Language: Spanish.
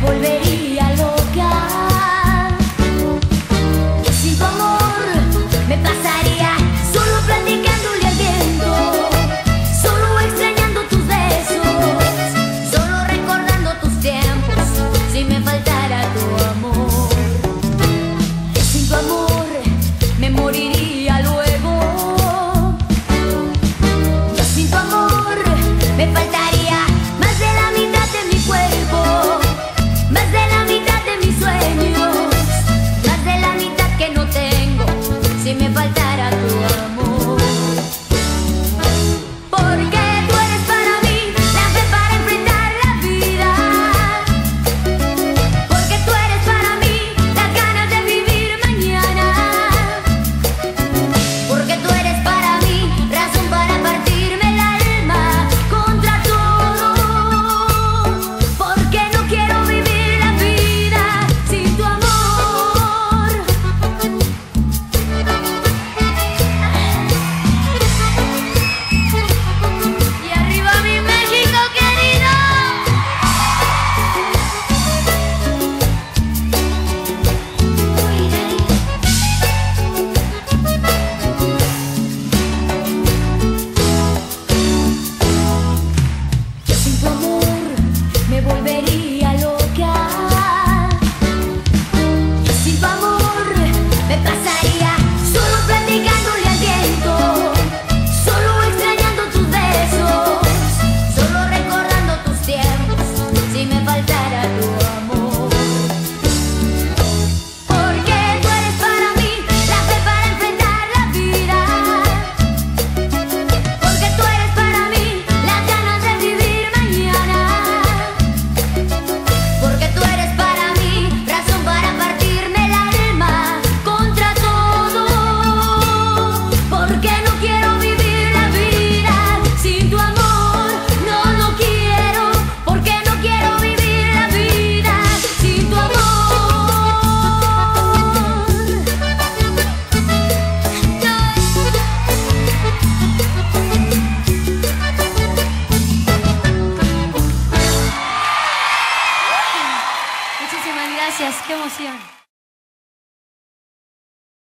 volvería Этими болезнями Muchísimas gracias, qué emoción.